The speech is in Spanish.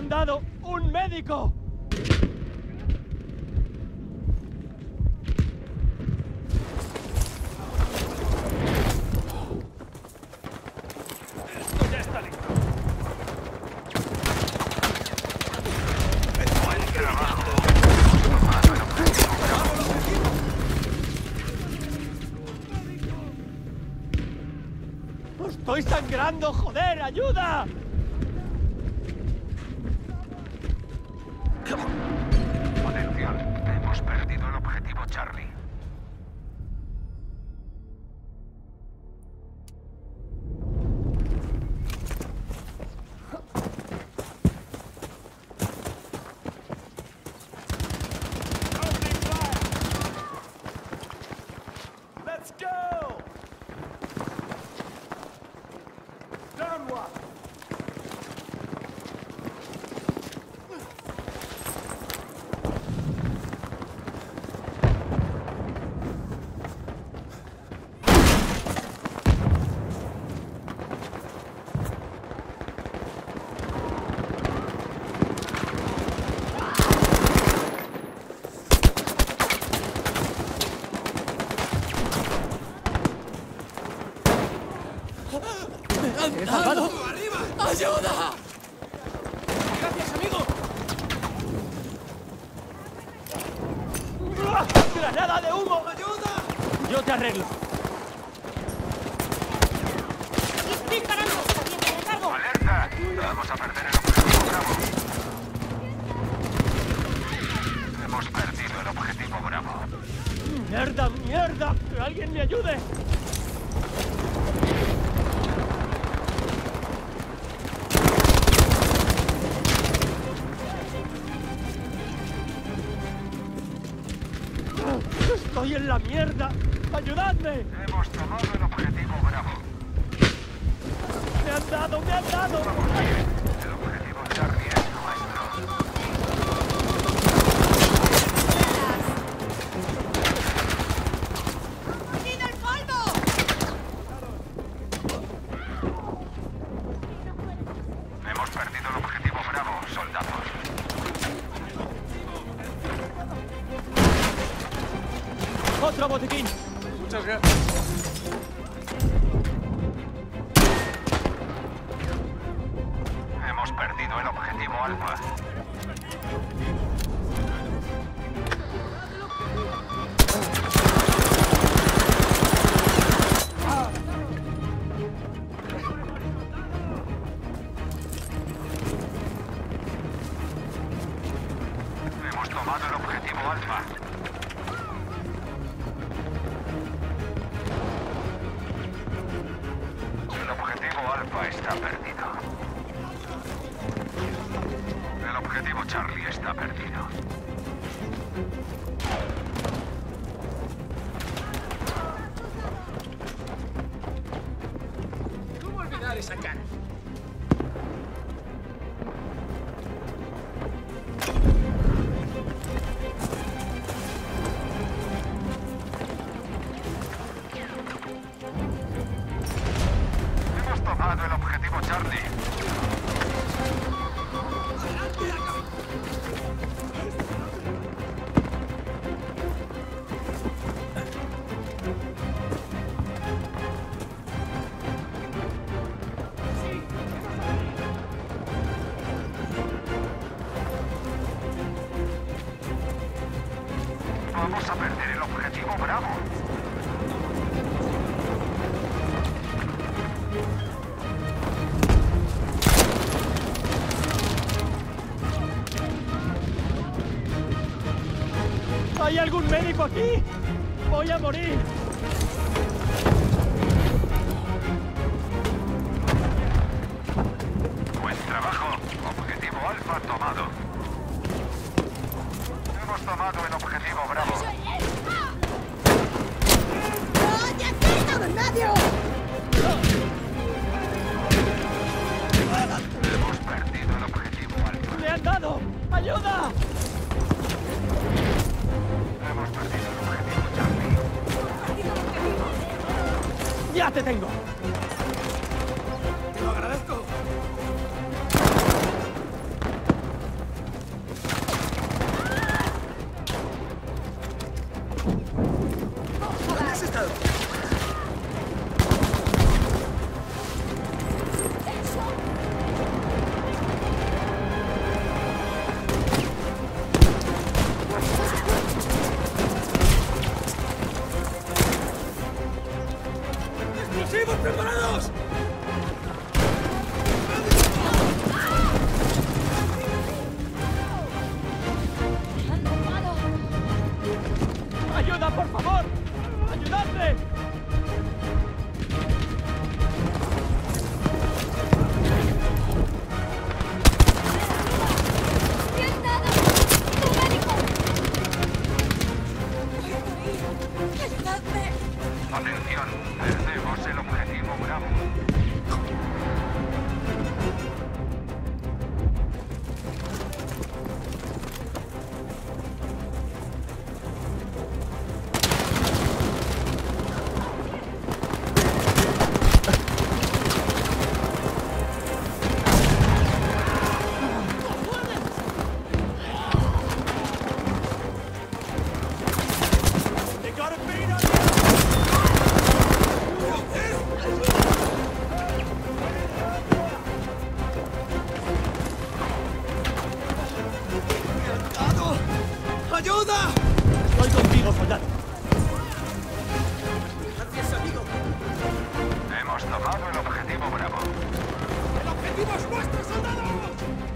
¡Me han dado un médico! ¡Estoy sangrando! ¡Joder! ¡Ayuda! ¡Ayuda! ¡Gracias, amigo! ¡Granada de humo! ¡Ayuda! Yo te arreglo. ¡Estoy en la mierda! ¡Ayudadme! Hemos tomado el objetivo Bravo. ¡Me han dado, me han dado! El ¡Otro botiquín! Muchas gracias. Hemos perdido el objetivo Alfa. Hemos tomado el objetivo Alfa. Charlie está perdido. ¿Cómo olvidar esa cara? Hemos tomado el objetivo Charlie. Vamos a perder el objetivo Bravo. ¿Hay algún médico aquí? ¡Voy a morir! Buen trabajo. Objetivo Alfa tomado. Hemos tomado el objetivo Bravo. Hemos perdido el objetivo Alfa. ¡Me han dado! ¡Ayuda! Hemos perdido el objetivo Charlie. ¡Ya te tengo! Te lo agradezco. Este Perdemos el objetivo Bravo. ¡Ayuda! Estoy contigo, soldado. amigo! Hemos tomado el objetivo Bravo. ¡El objetivo es nuestro, soldado.